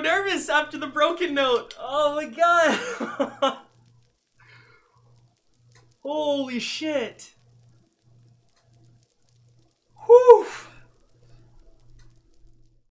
nervous after the broken note. Oh my god. Holy shit. Whew.